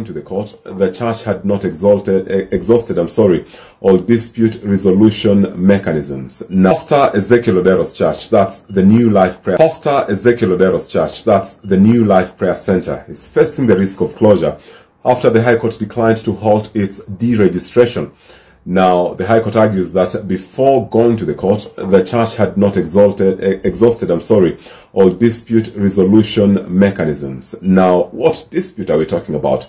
going to the court, the church had not exalted, eh, exhausted, I'm sorry, all dispute resolution mechanisms. Now, Pastor Ezekiel Odero's church, that's the New Life Prayer. Pastor Ezekiel Odero's church, that's the New Life Prayer Center, is facing the risk of closure after the High Court declined to halt its deregistration. Now, the High Court argues that before going to the court, the church had not exalted, eh, exhausted, I'm sorry, all dispute resolution mechanisms. Now, what dispute are we talking about?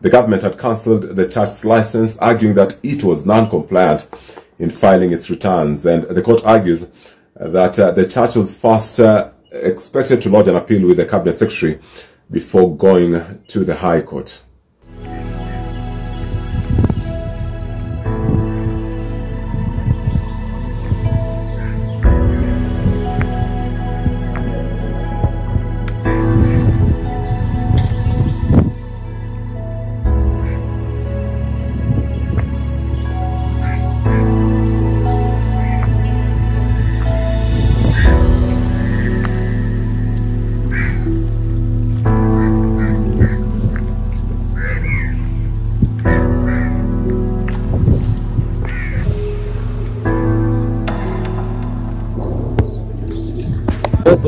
The government had cancelled the church's license, arguing that it was non-compliant in filing its returns. And the court argues that uh, the church was first uh, expected to lodge an appeal with the cabinet secretary before going to the High Court.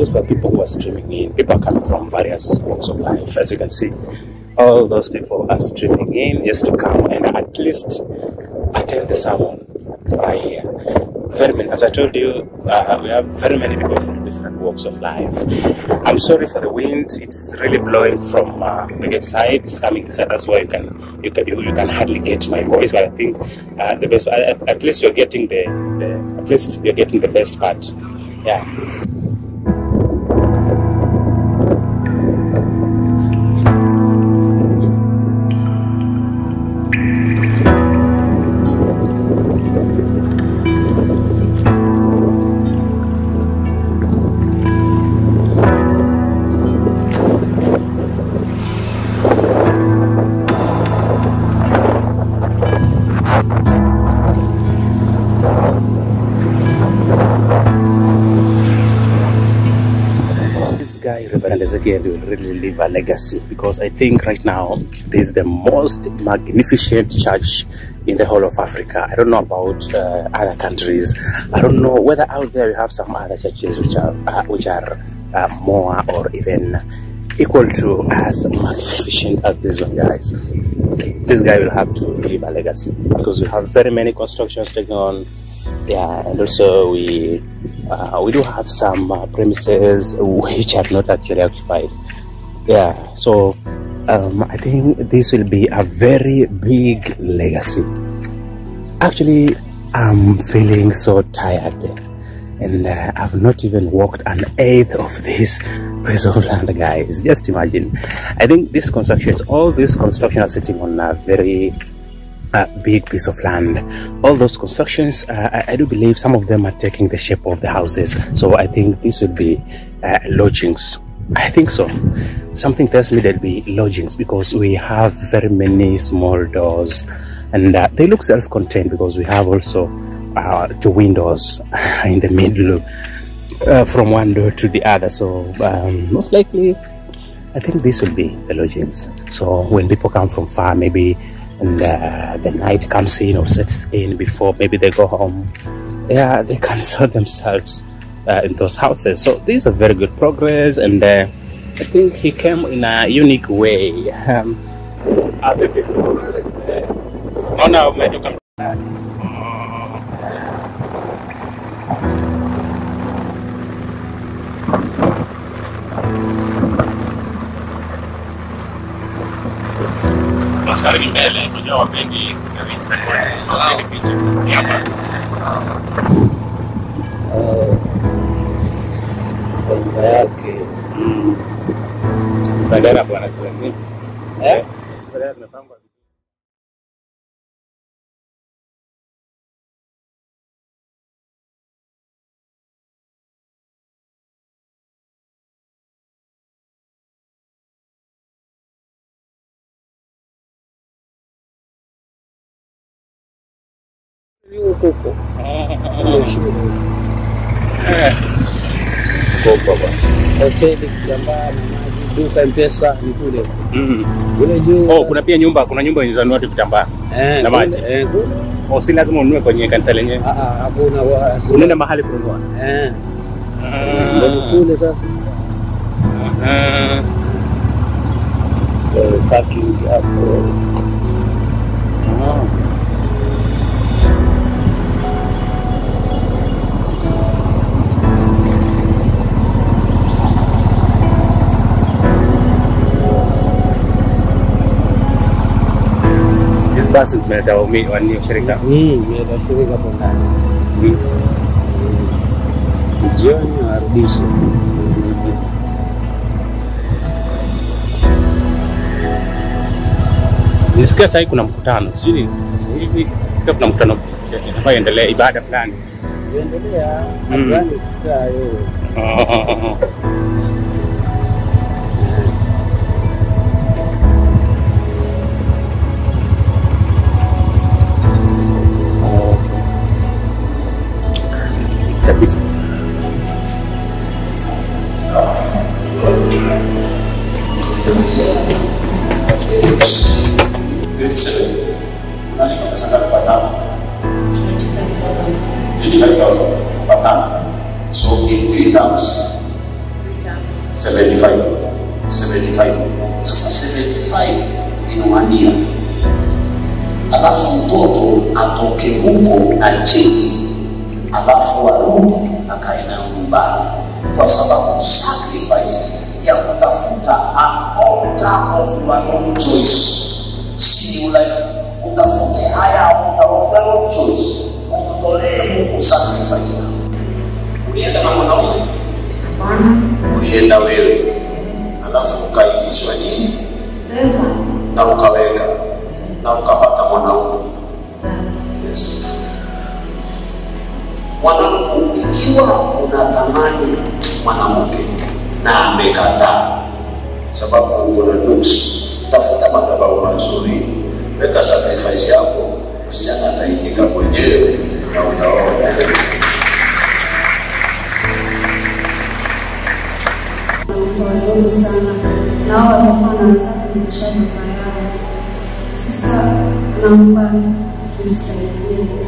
Those were people who are streaming in. People are coming from various walks of life, as you can see. All those people are streaming in just to come and at least attend the sermon right here. Very many, as I told you, uh, we have very many people from different walks of life. I'm sorry for the wind; it's really blowing from uh, the side. It's coming this side. That's why you can you can you can hardly get my voice. But I think uh, the best, at, at least you're getting the, the at least you're getting the best part. Yeah. Guy, Reverend will really leave a legacy because I think right now this is the most magnificent church in the whole of Africa. I don't know about uh, other countries. I don't know whether out there you have some other churches which are uh, which are uh, more or even equal to as magnificent as this one, guys. This guy will have to leave a legacy because we have very many constructions taking on yeah and also we uh, we do have some uh, premises which are not actually occupied. Yeah so um, i think this will be a very big legacy. Actually i'm feeling so tired and uh, i've not even walked an eighth of this piece of land guys. Just imagine. I think this construction all this construction are sitting on a very a big piece of land. All those constructions, uh, I, I, do believe some of them are taking the shape of the houses. So I think this would be uh, lodgings. I think so. Something tells me there'll be lodgings because we have very many small doors and uh, they look self-contained because we have also uh, two windows in the middle uh, from one door to the other. So um, most likely, I think this will be the lodgings. So when people come from far, maybe and uh, the night comes in or sets in before maybe they go home. Yeah they can sort themselves uh, in those houses. So this is a very good progress and uh, i think he came in a unique way. Um, other people. Uh, no no askari mbele unajua wapendi wapendi picha ni hapa. Yake. Bendera bwana sasa eh huko huko Mkopa bwana. hoteli kitambaa na maji, duka mpesa ni kule Mm. kule juu. Oh, kuna pia nyumba, kuna nyumba inazanua tu vitambaa. eh, na maji. eh. Oh, si lazima ununue kwenye kanisa lenyewe. Ah, ah, hakuna Unaenda mahali kununua. eh, kule sasa Ah. eh, parking hapo. Basi zimeleta waumi- wani shirika. Mm, ndio shirika hapo ndani. Mm. Jioni warudishe. Nisikia sasa kuna mkutano. Sijui sasa hivi nisikia kuna mkutano ambayo endelea ibada fulani. Endelea Mm. Wewe. Grade 7 unalipa pesa ngapi kwa tano 25000 kwa tano so in 3 terms 75 75 sasa 75 inawania alafu mtoto atoke huko na cheti alafu arudi akae nayo nyumbani kwa sababu sacrifice ya kutafuta an altar of your own choice. New life utafute haya altar of your own choice. Umtolee mungu sacrifice. Ulienda na mwanaume? Ulienda wewe. Alafu ukaitishwa nini? Na madhabahu mazuri weka sacrifice yako msichana ataitika mwenyewe na utaona. Wadogo sana. Na walikuwa wanaanza yao. Sasa naomba nisaidie